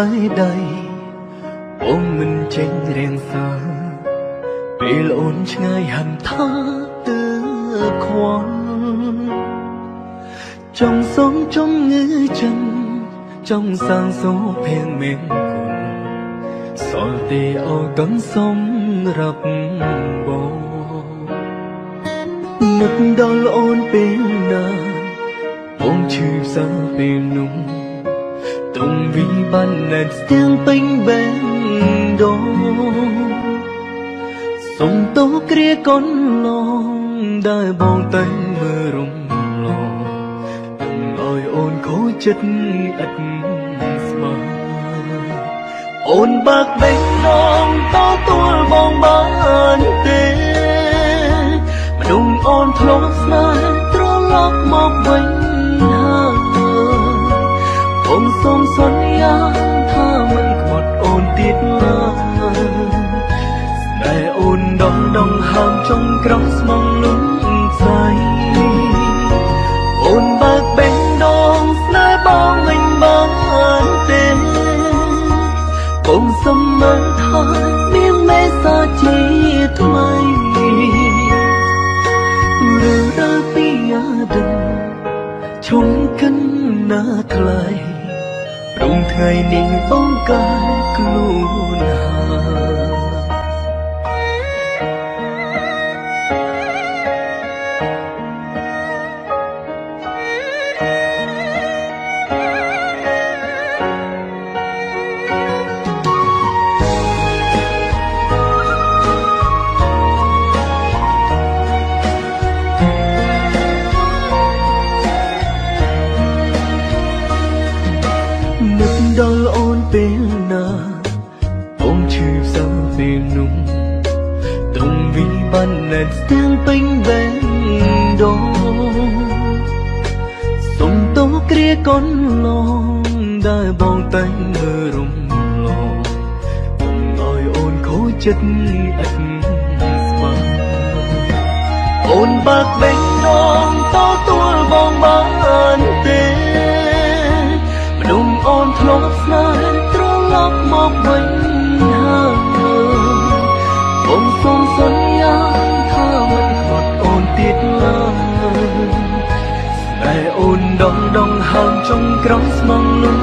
ក្បែរដៃអូនមិនចេញរៀងសាពេលអូនឆ្ងាយហំថាទើបខ្វល់ចង់សុំចង់ងើចិនចង់សាងសូភៀងមានគុណសល់ទេអូកំសុំរាប់បងនឹកដល់អូនពេលណាបងឈឺផ្សាពេលនោះ ទុំវិបានណែតស្ទាំងពេញបេះដូងសុំតោគ្រាកូនឡងដែលបងតែងមើលរំលងទុំឲ្យអូនខូចចិត្តឥតស្មានអូនបាក់បេះដូងតទួលបងបានទេមនុស្សអូនធ្លាប់ស្នេហ៍ ចចិត្តឥតស្មានអូនបាក់បេះដូងតទួលបងបានទេមនុស្សអូនធ្លាប់ស្នេហ៍ត្រឡប់មកវិញហើយបងសូមសន្យាថាមិនខ្វត់អូនទៀតឡើយស្នេហ៍អូនដងដងហើមចុងក្រោមស្មងលំ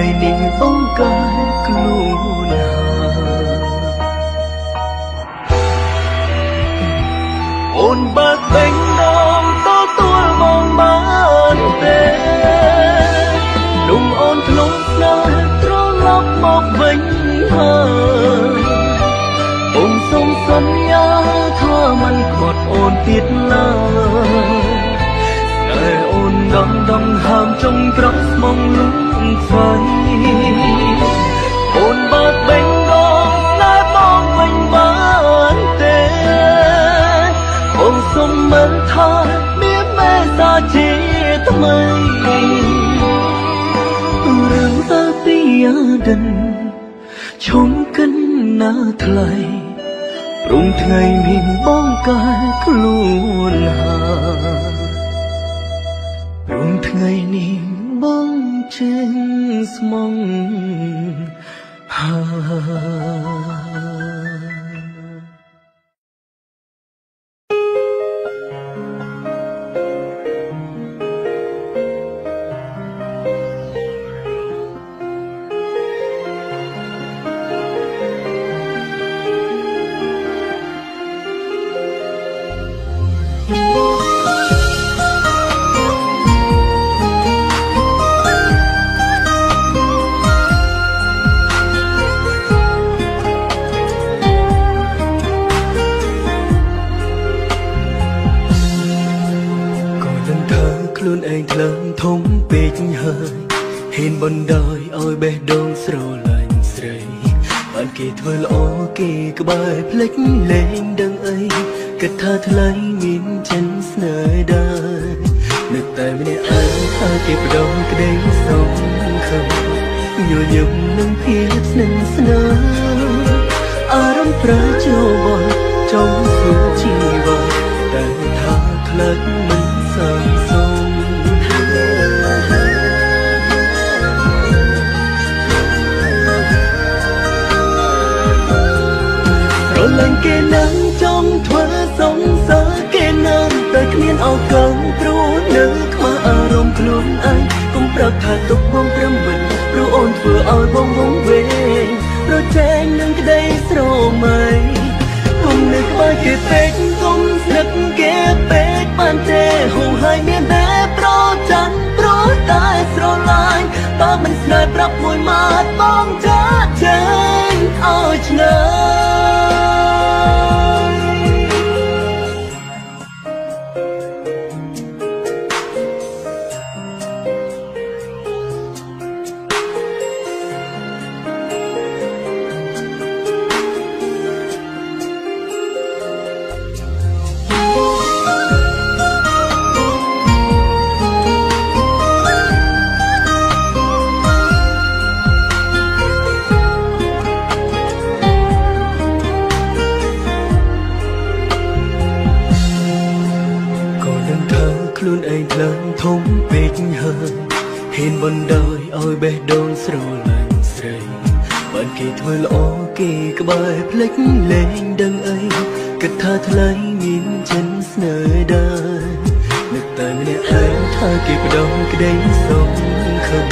ព្រមថ្ងៃនេះបងកាយខ្លួនហើយអូនបើកបេះដូងតទួលបងបានទេលំអូនធ្លុំស្នេហ៍ត្រឡប់មកវិញហើយបងសូមសន្យាថាមិនខ្វត់អូនទៀតឡើយស្នេហ៍អូនដំដំហើមចុងក្រោមស្មងលំ ណាថ្លៃព្រមថ្ងៃនេះបងកាយខ្លួនហើយព្រមថ្ងៃនេះបងចេញស្មងហើយ ដឹងអីគិតថាថ្លៃមានចិនស្នេហ៍ដែរនឹកតែម្នាក់ឯងថាគេបដងក្តីសងខំញញឹមនឹងភាពស្និទ្ធស្នាលអារម្មណ៍ប្រជោបចង់សួរជីវិតតែថាខ្លាចមិនសងសមរលែងគេនឹងចង់ធ្វើ សងសើគេនឹងតែគ្មានឱកាសព្រោះនៅខ្មាស់អារម្មណ៍ខ្លួនឯងកុំប្រាប់ថាទុកបងត្រឹមមិនព្រោះអូនធ្វើឲ្យបងវងវែងប្រជែងនឹងក្តីស្រមៃគុំនៅក្បែរគេពេកគុំស្នឹកគេពេកបានទេហូរហើយមានតែប្រច័នព្រោះតែស្រឡាញ់តើមិនស្នេហ៍ប្រាប់មួយម៉ាត់បងចាចេញឲ្យឆ្ងា ហើយហ៊ានបណ្ដោយឲ្យបេះដូងស្រឡាញ់ស្រីបានគេធ្វើល្អគេក្បែរភ្លេចលែងដឹងអីគិតថាថ្លៃមានចិនស្នេហ៍ដែរនឹកតែម្នាក់ឯងថាគេបដងក្តីសងខំ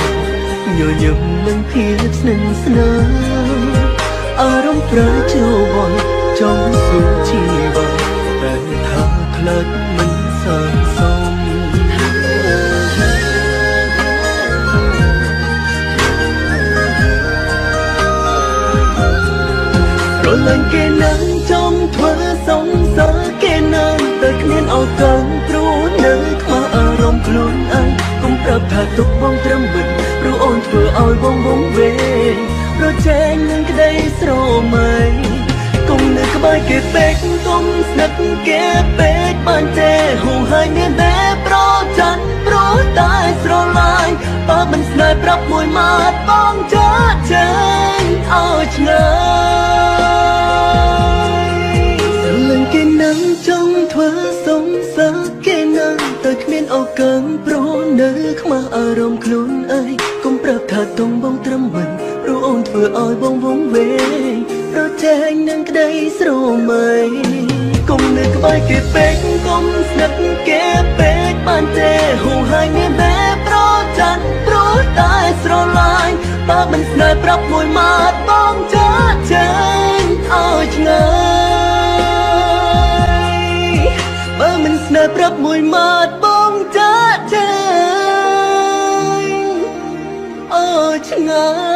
ញញឹមនឹងភាពស្និទ្ធស្នាលអារម្មណ៍ប្រជោបចង់សួរជីវិតតែថាខ្លាចមិន រលែងគេនឹងចង់ធ្វើសងសើគេនឹងតែគ្មានឱកាសព្រោះនៅខ្មាស់អារម្មណ៍ខ្លួនឯងកុំប្រាប់ថាទុកបងត្រឹមវិញព្រោះអូនធ្វើឲ្យបងវងវែងប្រជែងនឹងក្តីស្រមៃគុំនៅក្បែរគេពេកគុំស្នឹកគេពេកបានទេហូរហើយមានតែប្រច័នព្រោះតែស្រឡាញ់បើមិនស្នេហ៍ប្រាប់មួយម៉ាត់បងចាចេញឲ្យឆ្ងាយ ឲ្យបងវងវែងប្រជែងនឹងក្តីស្រមៃគុំនៅក្បែរគេពេកគុំស្នឹកគេពេកបានទេហូរហើយមានតែប្រច័នព្រោះតែស្រឡាញ់បើមិនស្នេហ៍ប្រាប់មួយម៉ាត់បងចាចេញឲ្យឆ្ងាយបើមិនស្នេហ៍ប្រាប់មួយម៉ាត់បងចាចេញឲ្យឆ្ងាយ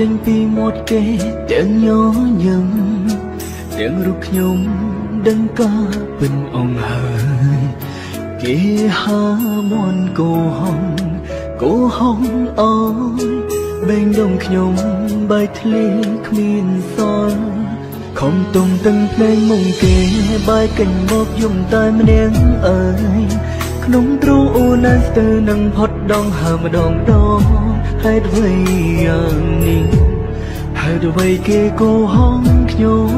ចេញពីមាត់គេទាំងញញឹមទាំងរូបខ្ញុំដឹងការពិនអងហើយគេហាមន់កោហងកោហងអើយបែងដងខ្ញុំបែកធ្លីគ្មានសល់ខំទុំទាំងភ្នែកមុំគេបែកកាញ់មកយំតែម្នាក់អើយក្នុងទ្រូអូនស្ទើរនឹងផុតដងហើម្ដងដង ហេតុអ្វីយ៉ាងនេះហេតុអ្វីគេកោហងខ្ញុំ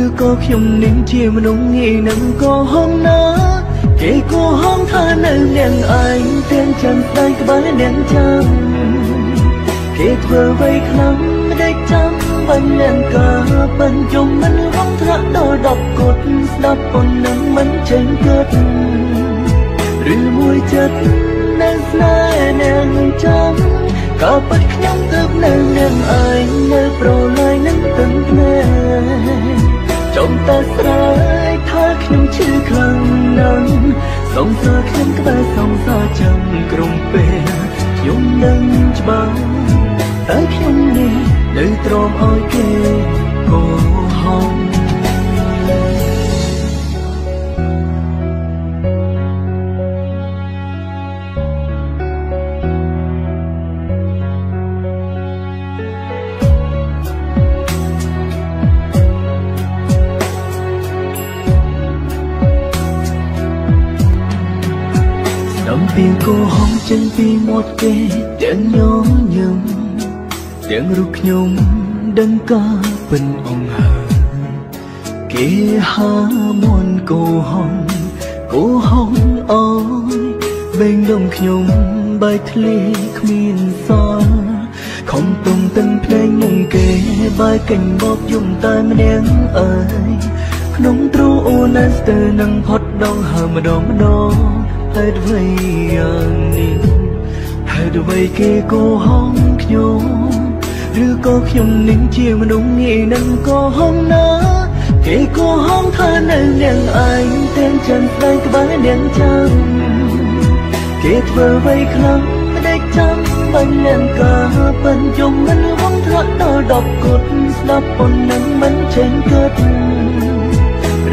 ឬក៏ខ្ញុំនឹងជាមនុស្សងាយនឹងកោហងណាគេកោហងថានៅនាងឯងទាំងចាំស្ដាយក្បែរនាងចាំគេធ្វើអ្វីខ្លាំងមិនដេចចាំបាញ់នាងកាបញ្ជុំមិនហងធ្លាក់ដល់ដប់គុតស្ដាប់ប៉ុណ្ណឹងមិនចេញគិតឬមួយចិត្ត នៅស្នេហ៍នាងចាំក៏ពិតខ្ញុំទើបនៅនឹងឯងនៅប្រឡាយនឹងទាំងភ្នែកចុំតែស្រែកថាខ្ញុំឈឺខ្លាំងណាស់សងសើខ្ញុំក្បែរសងសើចាំក្រុមពេលខ្ញុំនឹងច្បាស់តែខ្ញុំនេះនៅទ្រាំឲ្យគេកុហក ពីមាត់គេទាំងញញឹមទាំងរូបខ្ញុំដឹងកាពិនអង្ហើគេហាមន់កោហងកោហងអើយបេងដុំខ្ញុំបែកធ្លីគ្មានសល់ខំទុំទឹកភ្នែកនឹងគេបែកកេញបបយំតែម្នាក់អើយក្នុងទ្រូអូណាស្ទើនឹងផុតដងហើម្ដងម្ដងហេតុអ្វីយ៉ាងនេះហេ តុអ្វីគេកោហងខ្ញុំឬក៏ខ្ញុំនឹងជាមនុស្សងាយនឹងកោហងណាគេកោហងថានៅនាងឯងទាំងចាំស្ដីក្បែរនាងចាំគេធ្វើអ្វីខ្លាំងមិនដេចចាំបាញ់នាងកាប៉ិនយំមិនវងធ្លាក់ដល់ដប់គត់ស្ដាប់ប៉ុណ្ណឹងមិនចេញគិត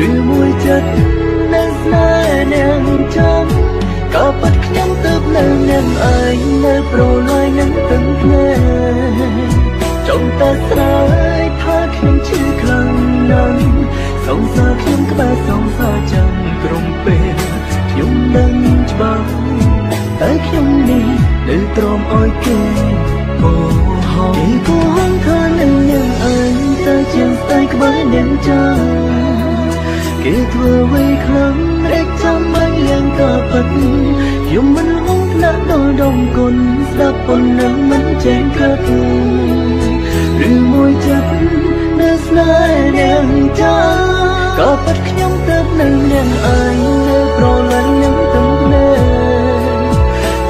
ឬមួយចិត្តនៅស្នេហ៍នាងចាំ ក៏ពិតខ្ញុំទើបនៅនឹងឯងនៅប្រឡាយនឹងទឹកភ្នែកចង់តែស្រែកថាខ្ញុំឈឺខ្លាំងណាស់សងសើខ្ញុំក្បែរសងសើចាំក្រុមពេលខ្ញុំដឹងច្បាស់តែខ្ញុំនេះនៅទ្រាំអោយគេកោហងគេកោហងថានឹងនឹងឯងតែជាស្ដាយក្បែរនឹងចា គេធ្វើអ្វីខ្លាំងរែកចាំមិនយ៉ាងក៏ពិតខ្ញុំមិនហងថ្នាក់ដល់ដងគុណស្ដាប់ប៉ុណ្ណឹងមិនចេះគិតឬមួយចិត្តនៅស្នេហ៍នាងចាក៏ពិតខ្ញុំទៅនឹងនាងឯងនៅប្រឡាញ់នឹងទាំងភ្នែក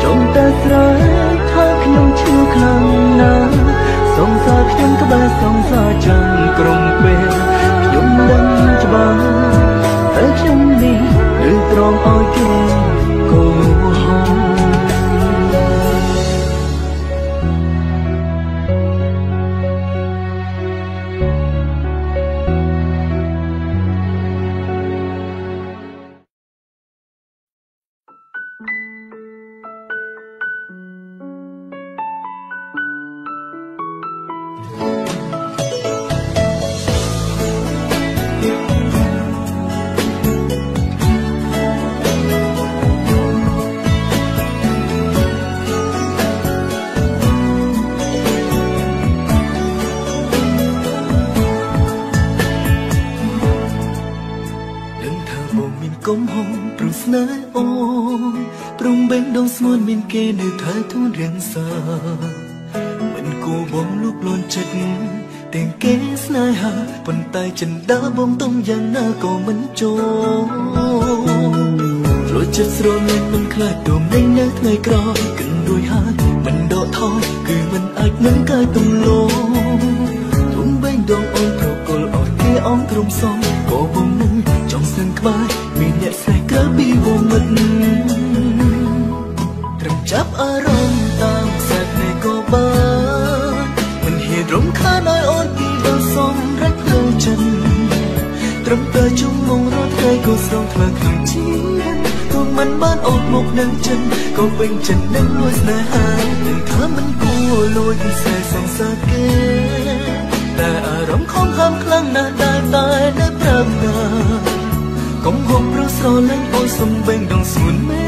ចង់តែស្រែកថាខ្ញុំឈឺខ្លាំងណាស់សងសើខ្ញុំក្បែរសងសើចាំក្រុមពេលខ្ញុំដឹងច្បាស់តែខ្ញុំនេះ ឬត្រង់ គេនៅថើធូនរៀងសាមិនគួបងលុកលន់ចិត្តទាំងគេស្នេហាប៉ុន្តែចិន្តាបងទុំយ៉ាងណាក៏មិនចូលរត់ចិត្តស្រលាញ់មិនខ្លាចទុំនៅនៅថ្ងៃក្រោយគិនរួយហើយមិនដកថយគឺមិនអាចនឹងកាយទំលោទុំបែងដងអូនប្រកល់អត់គេអងទ្រំសំក៏បងនឹងចង់សឹងក្បែរមានអ្នកស្រែកក្រៅពីវងមិត្ត ចាប់អារម្មណ៍តាមសាច់នៃក៏បានមិនហ៊ានរំខានឲ្យអូនពីដល់សំរេចលើចិនត្រឹមតែជុំងងរត់ថ្ងៃក៏ស្រងធ្វើក្នុងជីវិតក៏មិនបានអូនមកនឹងចិនក៏ពេញចិននឹងលួចស្នេហានឹងថាមិនគួរលួចពិសេសសងសើគេតែអារម្មណ៍ខំហាមខ្លាំងណាស់ដែលតែនៅប្រាប់ណាកុំហូបព្រោះស្រលាញ់អូនសំបេងដងស្ងួនមេ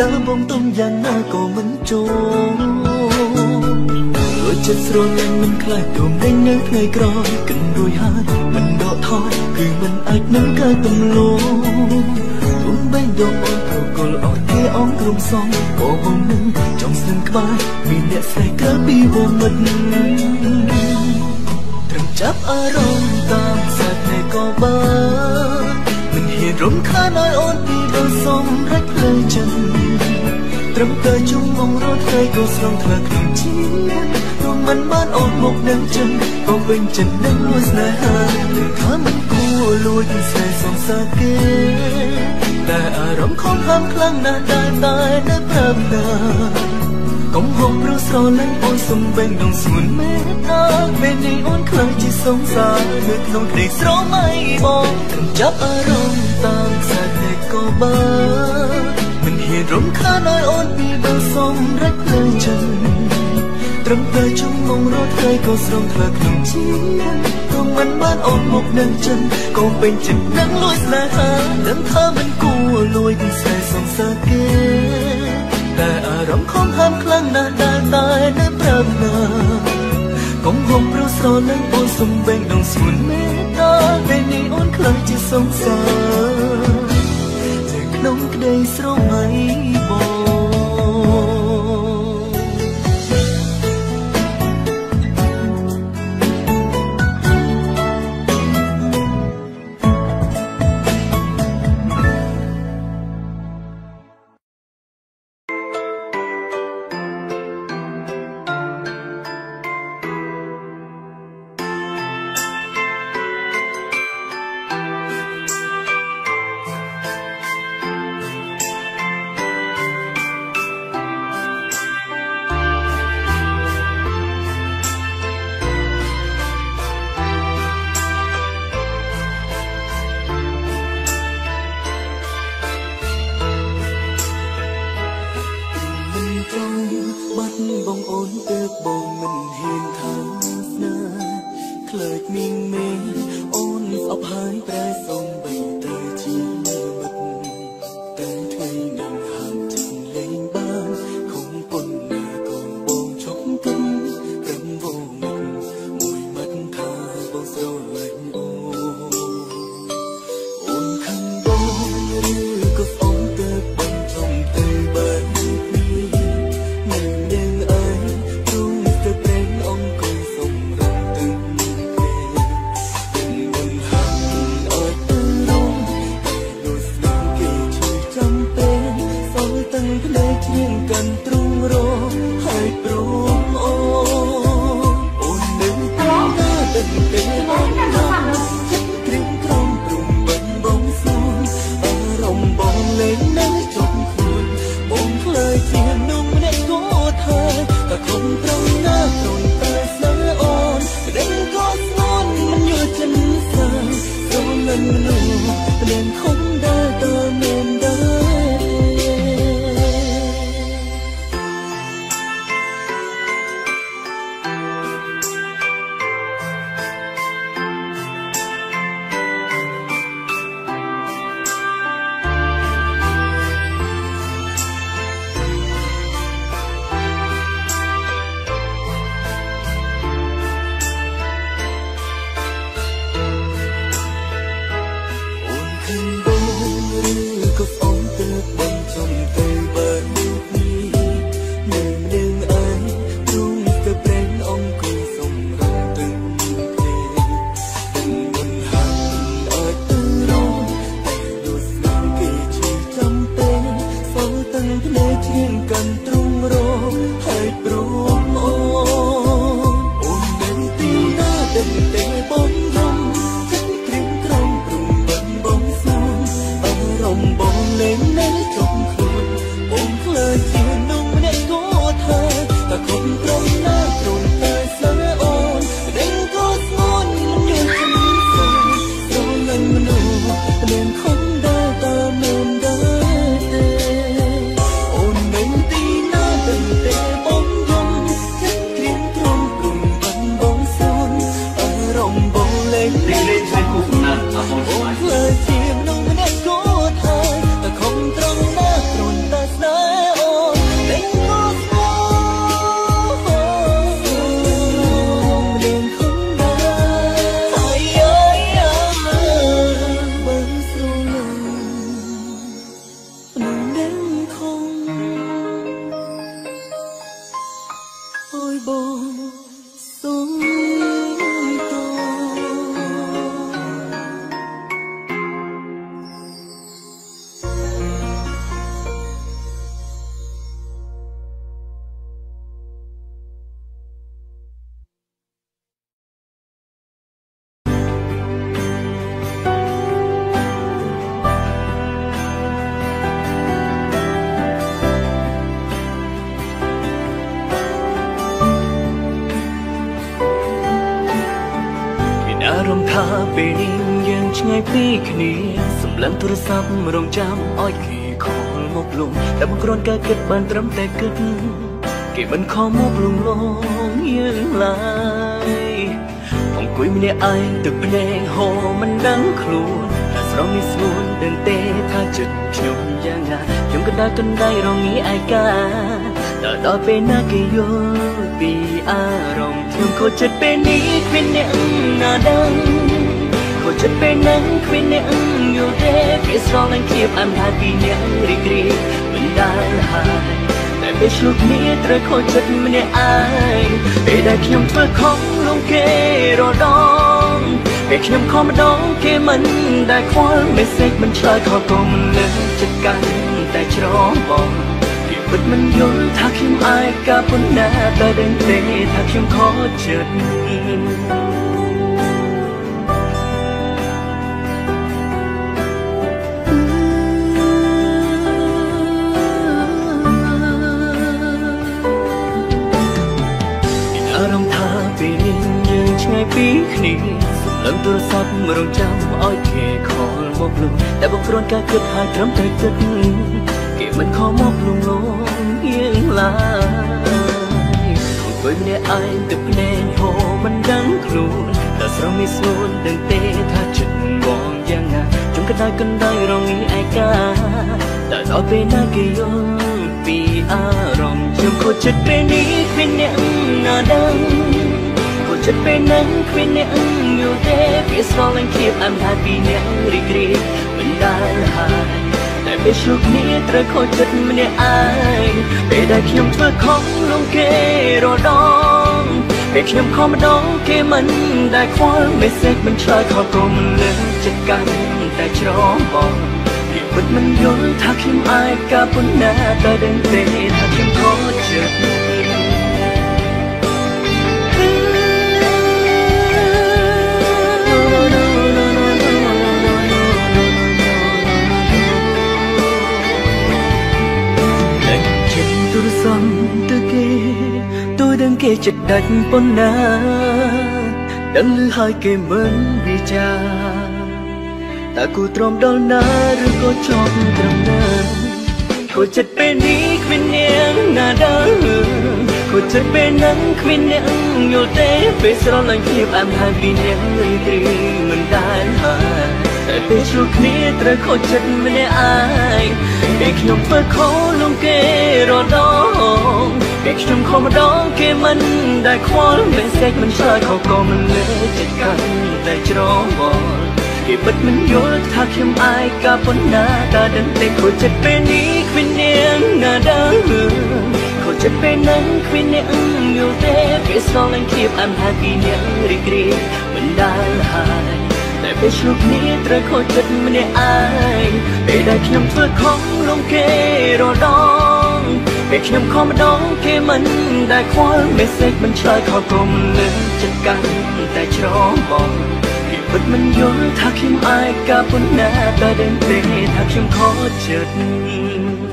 ដើមបងទុំយ៉ាងណាក៏មិនចូលលួចចិត្តស្រលាញ់មិនខ្លាចទុំលេងនៅថ្ងៃក្រោយកិនរួយហើយមិនដកថយគឺមិនអាចនឹងកើតទំលោទុំបែងដងអូនប្រគល់អត់គេអងក្រុមសំក៏បងនឹងចង់ស្នឹងក្បែរមានអ្នកស្រីក្រៅពីវងមិត្តត្រឹមចាប់អារម្មណ៍ រត់ថ្ងៃក៏ស្រងធ្វើក្នុងជីវិតនោះមិនបានអូនមកនឹងចិនក៏វិញចិត្តនឹងលួចស្នេហាគឺថាមិនគួរលួចស្នេហ៍សងសាគេតែអារម្មណ៍ខំហាមខ្លាំងណាស់តែតែនៅប្រាប់ណាកុំហូបព្រោះស្រលាញ់អូនសំបែងដងស្ងួនមេតាពេលនេះអូនខ្លាំងជាសងសារនៅក្នុងក្តីស្រមៃបងត្រឹមចាប់អារម្មណ៍តាមខ្សែភ្នែកក៏បានមិនហ៊ាន រំខានឲ្យអូនពីដល់សំរេចលើចិត្តត្រឹមតែជុំងងរត់ហើយក៏ស្រងធ្វើក្នុងជីវិតក៏មិនបានអូនមកនឹងចិនក៏ពេញចិត្តនឹងលួចស្នេហាដឹងថាមិនគួរលួចខ្សែសងសើគេតែអារម្មណ៍ខំហាមខ្លាំងណាស់ដែលតែនៅប្រាប់ណាកុំហុំព្រោះស្រលាញ់អូនសំបែងដងស្មួនមេតាពេលនេះអូនខ្លាំងជាសងសា រក្នុងក្តីស្រមៃបង and lose. ងលងយើងឡើយអង្គុយម្នាក់ឯងទឹកភ្នែកហូរមិនដឹងខ្លួនតែស្រងនេះស្ងួនដឹងទេថាចិត្តខ្ញុំយ៉ាងណាខ្ញុំក៏ដើរកណ្ដៃរងាឯកាតើដល់ពេលណាគេយល់ពីអារម្មណ៍ខ្ញុំខូចចិត្តពេលនេះគ្មានអ្នកណាដឹងខូចចិត្តពេលហ្នឹងគ្មានអ្នកយល់ទេគេស្រឡាញ់ភាពអន់ហើយពីអ្នករីករាយមិនដែលហើយតែ ពេលឆ្លុះគ្នាត្រូវខូចចិត្តម្នាក់ឯងពេលដែលខ្ញុំធ្វើខុសលងគេរដងពេលខ្ញុំខំម្ដងគេមិនដែលខ្វល់ message មិនឆ្លើយខលក៏មិនលើចិត្តកាន់តែច្រំបងគេពិតមិនយល់ថាខ្ញុំអាយកាប៉ុណ្ណាតែដឹងទេថាខ្ញុំខកចិត្ត គ្នាសម្លឹងទូរស័ព្ទរងចាំឲ្យគេខលមកលុំតែបងគ្រាន់ការគិតហើយត្រឹមតែគិតគេមិនខលមកលងលងយើងឡើយអង្គុយម្នាក់ឯងទឹកភ្នែកហូរមិនដឹងខ្លួនតែស្រងមានស្នួនដឹងទេថាចិត្តបងយ៉ាងណាជុំកណ្ដាលកណ្ដាលរងឯកាតែដល់ពេលណាគេយល់ពីអារម្មណ៍ខ្ញុំខូចចិត្តពេលនេះគ្មានអ្នកណាដឹង ចិត្តពេលហ្នឹងគ្មានអ្នកយល់ទេពីស្រលាញ់ភាពអមថាពីអ្នករីករាយមិនដែលហើយតែពេលជួបគ្នាត្រូវខូចចិត្តម្នាក់ឯងពេលដែលខ្ញុំធ្វើខុសលងគេរដងពេលខ្ញុំខំម្ដងគេមិនដែលខ្វល់ message មិនឆ្លើយខលក៏មិនលើចិត្តកាន់តែច្រំបងគេពិតមិនយល់ថាខ្ញុំអាយកាប៉ុណ្ណាតែដឹងទេថាខ្ញុំខកចិត្ត សំទៅគេទូដឹងគេចិត្តដាច់ប៉ុណ្ណាដឹងឮហើយគេមិនវិចាតើគូទ្រាំដល់ណាឬក៏ចប់ត្រឹមណាគូចិត្តពេលនេះគ្មានអ្នកណាដឹងគូចិត្តពេលហ្នឹងគ្មានអ្នកយល់ទេពេលស្រលាញ់ភាពអមហើយពីអ្នករីករាយមិនដែលហើយតែពេលជួបគ្នាត្រូវខូចចិត្តម្នាក់ឯងពេលខ្ញុំធ្វើខុសលងគេរដង ពេលខ្ញុំខំម្ដងគេមិនដែលខ្វល់ message មិនឆ្លើយខុសក៏មិនលើចិត្តកាន់តែច្រងបងគេពិតមិនយល់ថាខ្ញុំអាយកាប៉ុណ្ណាតែដឹងតែខូចចិត្តពេលនេះគ្មានអ្នកណាដឹងខូចចិត្តពេលហ្នឹងគ្មានអ្នកយល់ទេគេស្រឡាញ់ភាពអន់ហើយពីអ្នករីករាយមិនដែលហើយតែពេលឆ្លុះគ្នាត្រូវខូចចិត្តម្នាក់ឯងពេលដែលខ្ញុំធ្វើខុសលងគេរដង ពេលខ្ញុំខំម្ដងគេមិនដែលខ្វល់ message មិនឆ្លើយខលគុំលើចិត្តកាន់តែច្រំបងគេពិតមិនយល់ថាខ្ញុំអាយកាប៉ុណ្ណាតែដឹងទេថាខ្ញុំខកចិត្ត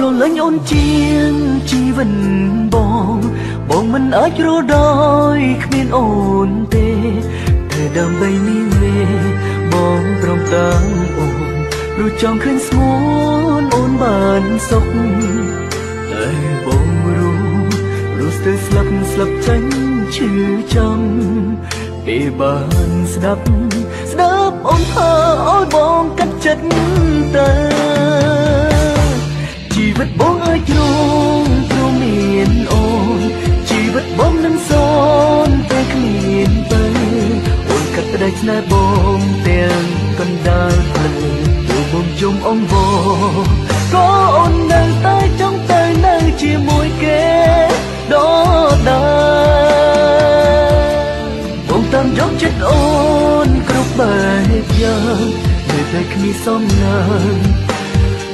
ស្រលាញ់អូនជាងជីវិតបងបងមិនអាចរកដោយគ្មានអូនទេតែដើម្បីមានមេបងព្រមតាំងអូនព្រោះចង់ឃើញស្ងួនអូនបានសុខតែបងรู้รู้ស្ទើរស្លាប់ស្លាប់ចាញ់ឈឺចាំពេលបានស្ដាប់ស្ដាប់អូនថាឲ្យបងកាត់ចិត្តតើ ជីវិតបងឲ្យជ្រងព្រមមានអូនជីវិតបងនឹងសូនតែគ្មានទៅអូនកាត់ផ្ដាច់ស្នេហ៍បងទាំងកណ្ដាលផ្លូវទូបងជុំអងវក៏អូននៅតែចង់ទៅនៅជាមួយគេដដែលបងតាមយកចិត្តអូនគ្រប់បែបយ៉ាងនៅតែគ្មានសំណាង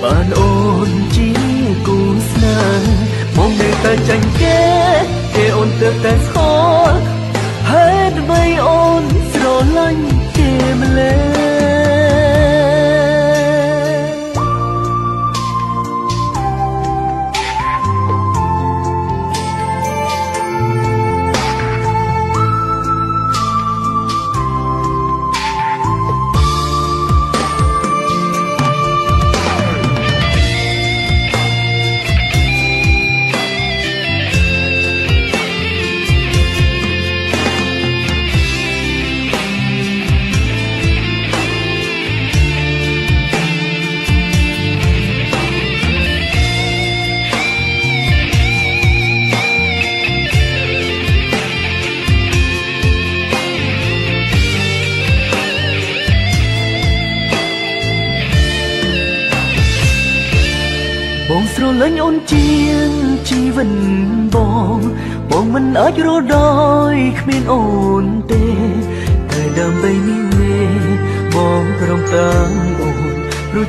បានអូនជាគូស្នេហ៍បងនៅតែចាញ់គេគេអូនទៅតែស្គាល់ហេតុអ្វីអូនស្រឡាញ់គេម្លេះ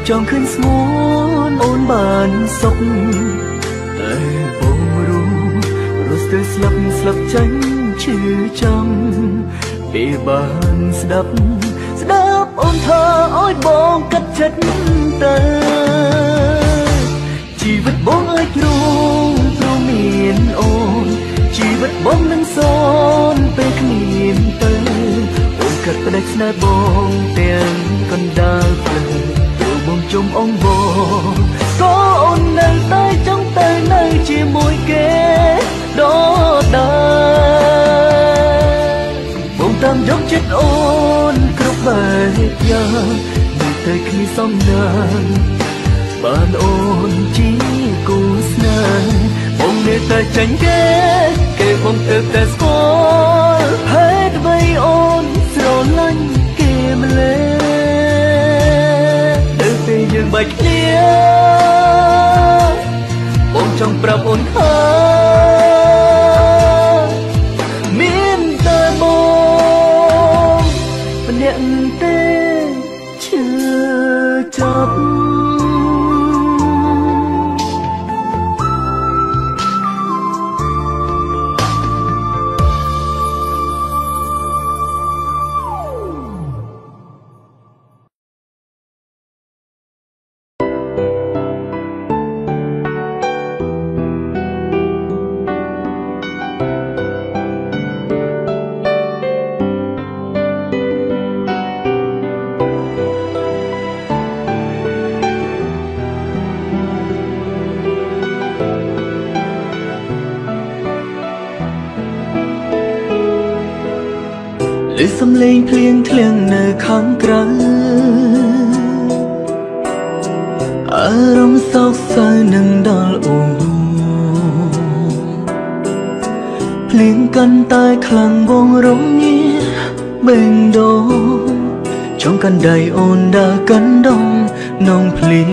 ចង់ឃើញស្ងួនអូនបានសុខតែបងรู้รู้ស្ទើរស្លាប់ស្លាប់ចាញ់ឈឺចាំពេលបានស្ដាប់ស្ដាប់អូនថាឲ្យបងកាត់ចិត្តទៅជីវិតបងឲ្យជ្រងព្រមមានអូនជីវិតបងនឹងសូនពេលគ្មានទៅអូនកាត់ផ្ដាច់ស្នេហ៍បងទាំងកណ្ដាលផ្លូវទូបងជុំ អងបងក៏អូននៅតែចង់ទៅនៅជាមួយគេដដែលបងតាមយកចិត្តអូនគ្រប់បែបយ៉ាងនៅតែគ្មានសំណាងបានអូនជាគូស្នេហ៍បងនៅតែចាញ់គេគេបងទៅតែស្គាល់ហេតុអ្វីអូនស្រឡាញ់គេម្លេះទៅពេលយើង បែកគ្នាបងចង់ប្រាប់អូនថាមា ឮសំឡេងភ្លៀងធ្លៀងនៅខាងក្រៅអារម្មណ៍សោកសៅនឹងដល់អូនភ្លៀងកាន់តែខ្លាំងបងរំងាបេងដូងចង់កាន់ដៃអូនដើរកាន់ដងនងភ្លៀង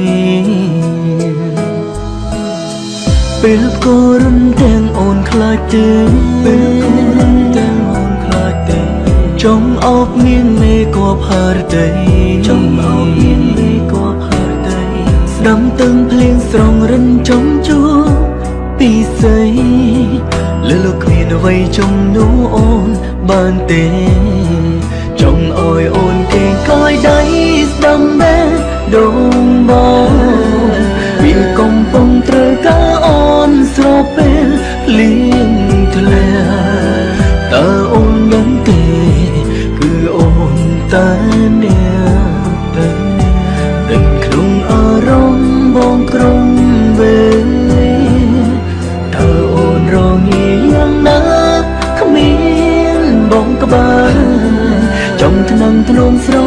ពេលគោរំទាំងអូនខ្លាចទេពេល ចង់អោបនាងមេគួផើរដីចង់អោបនាងមេគួផើរដីស្ដាំទឹងភ្លៀងស្រងរិនចំជួពីស័យលើលោកគ្មានអ្វីជំនួអូនបានទេចង់ឲ្យអូនគេងកាយដៃស្ដាំបែដងបងវាកំពុងត្រូវការអូនស្រពេលលៀង តែអ្នកតែដឹងក្នុងអារម្មណ៍បងក្រុមវេលាតើអូនរងាយ៉ាងណាគ្មានបងក្បាលចង់ថ្នាំធ្លងស្រ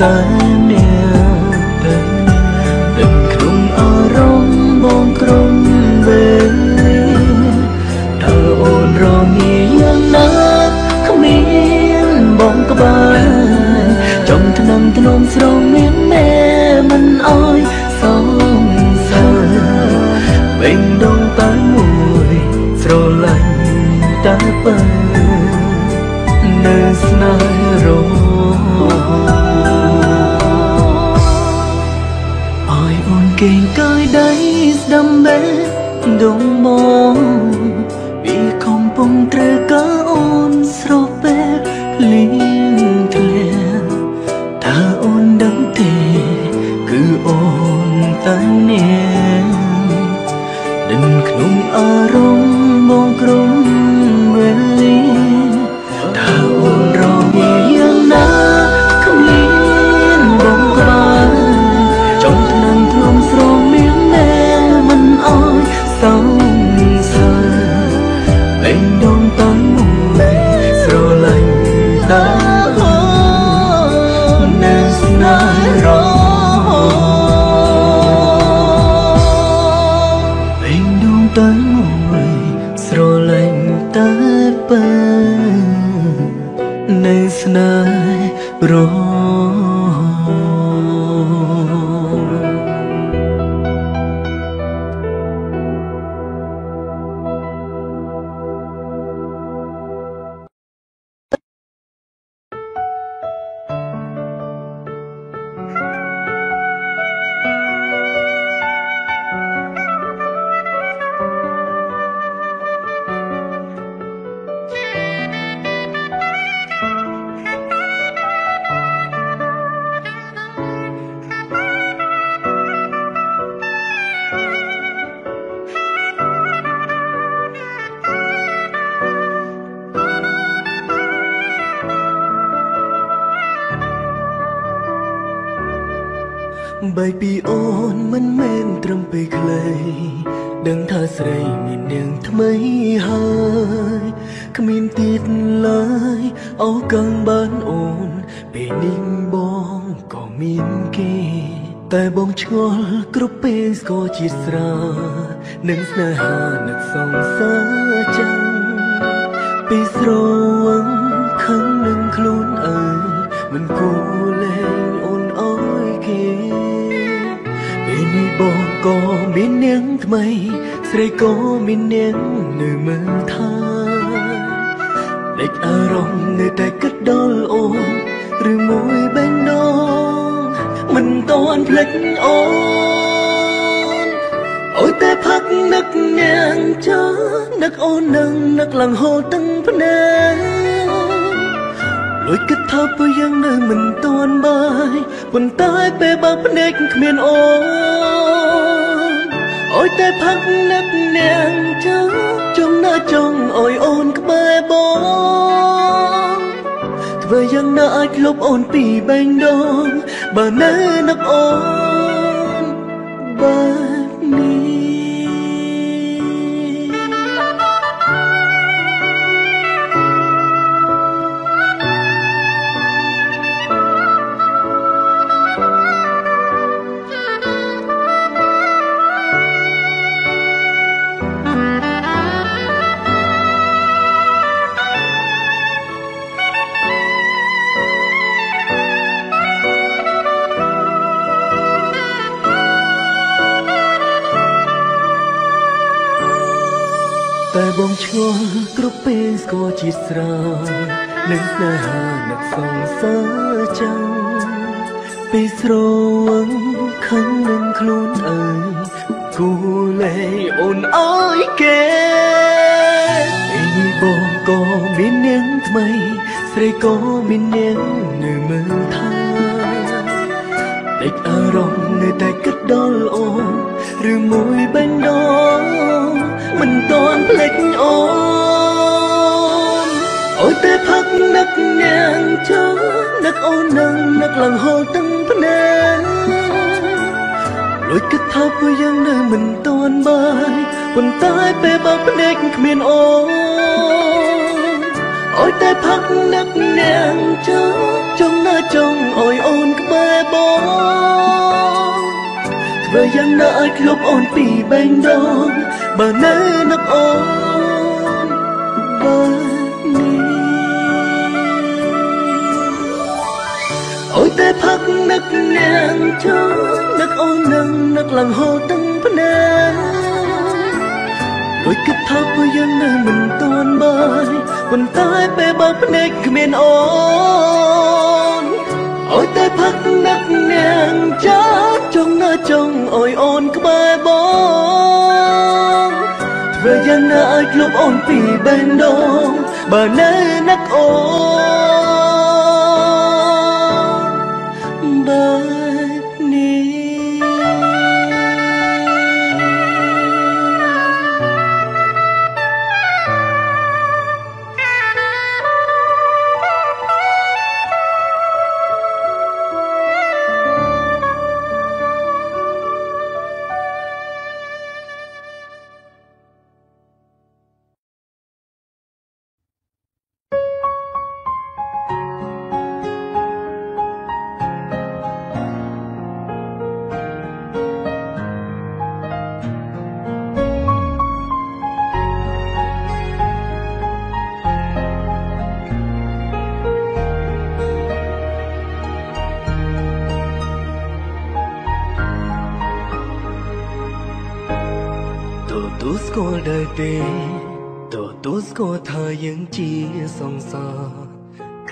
等 ពីស្រវឹងខឹងនឹងខ្លួនអើយមិនគួរលែងអូនអើយគេពេលនេះបងក៏មាននាងថ្មី ស្រីក៏មាននាងនៅមើលថាដេចអារម្មណ៍នៅតែគិតដល់អូនឬមួយបែងដងមិនតន់ភ្លេចអូន ហត់នឹកនាងចោនឹកអូននឹងនឹកឡើងហូរទាំងភ្នែកលួយគិតថាបើយ៉ាងនៅមិនទាន់បាយប៉ុន្តែពេលបើភ្នែកគ្មានអូនអូយតែផឹកនឹកនាងចោចង់ណាចង់អូយអូនក្បែរបងធ្វើយ៉ាងណាអាចលុបអូនពីបេងដូងបើនៅនឹកអូនបាយ តែបងឆ្ងល់គ្រប់ពេលស្គាល់ជាស្រានឹងស្នេហានឹកសងសើចាំពេលស្រវឹងខឹងនឹងខ្លួនអើយគូលេអូនអើយគេអីបងក៏មាននាងថ្មី ស្រីក៏មាននាងនៅមើលថាដេកអារម្មណ៍នៅតែគិតដល់អូនឬមួយបេះដូង មិនតន់ភ្លេចអូនអូយតែផឹកនឹកនាងចានឹកអូននឹងនឹកឡើងហូរទាំងភ្នែកលួចគិតថាពួកយើងនៅមិនតន់បាយប៉ុន្តែពេលបើភ្នែកគ្មានអូនអូយតែផឹកនឹកនាងចាចង់ណាចង់អោយអូនក្បែរបង ធ្វើយ៉ាងណាឲ្យឃ្លុបអូនពីបេងដូងបើនៅនឹកអូនបើនេះអូយតែផឹកនឹកនាងចង់នឹកអូននឹងនឹកឡើងហូរទាំងភ្នែកលួចគិតថាពួកយើងនៅមិនទាន់បាយប៉ុន្តែពេលបើភ្នែកគ្មានអូនអូយតែផឹកនឹកនាងចា ចង់ណាចង់អោយអូនក្បែរបងធ្វើយ៉ាងណាឲ្យឃ្លុបអូនពីបេះដូងបើនៅនឹកអូន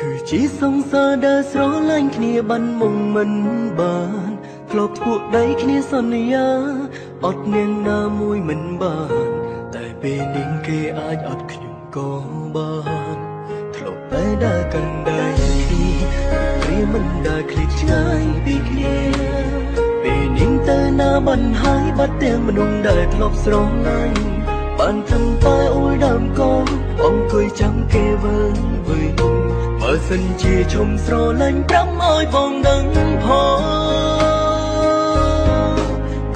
គឺជាសង្សារដែលស្រឡាញ់គ្នាបានមុំមិនបានធ្លាប់ពួកដៃគ្នាសន្យាអត់នាងណាមួយមិនបាន តែពេលនាងគេអាចអត់ខ្ញុំក៏បានធ្លាប់តែដើរកាន់ដៃគ្នាព្រាមិនដើរឃ្លីឆ្ងាយពីគ្នាពេលនាងទៅណាបានហើយបាត់ទាំងមនុស្សដែលធ្លាប់ស្រឡាញ់បានត្រឹមតែអួយដើមកងអង្គុយចាំគេវើវើ បើសិនជាឈុំស្រឡាញ់ប្រាំឲ្យបងដឹងផង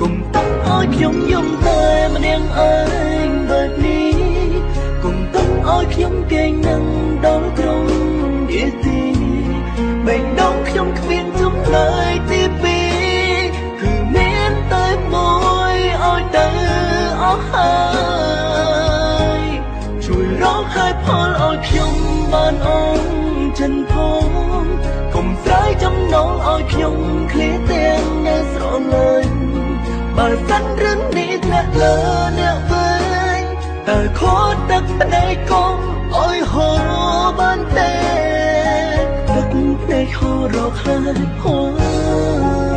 គុំតង់ឲ្យខ្ញុំយំតែម្នាក់ឯងបែបនេះគុំតង់ឲ្យខ្ញុំគេងនឹងដល់ក្រុងយេទីបេងដងខ្ញុំគ្មានចម្លើយទីពីរគឺមានតែមួយឲ្យទៅអស់ហើយជួយរកហើយផលឲ្យខ្ញុំបានអង ចិនផងកុំស្រ័យចំណងឲ្យខ្ញុំឃ្លាទាំងនៅស្រលាញ់បើសិនរឿងនេះធ្លាក់លើអ្នកវិញតើខត់ទឹកភ្នែកកុំអើយហូរបានទេទឹកភ្នែកហូររកហើយហូរ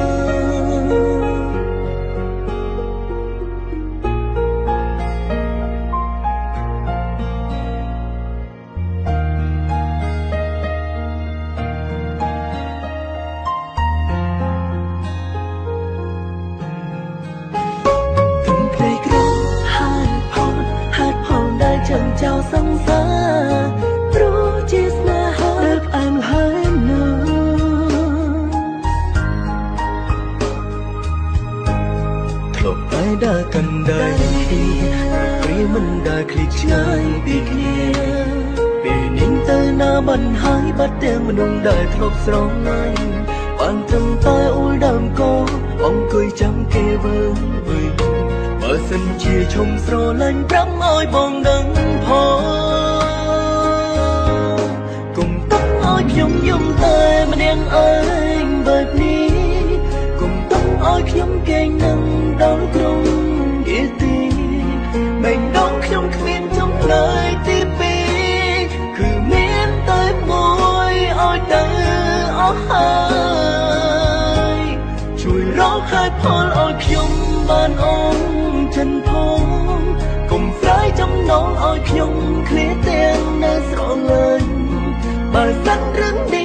គ្នាទាំងនៅស្រលាញ់បើសិនរឿងនេះ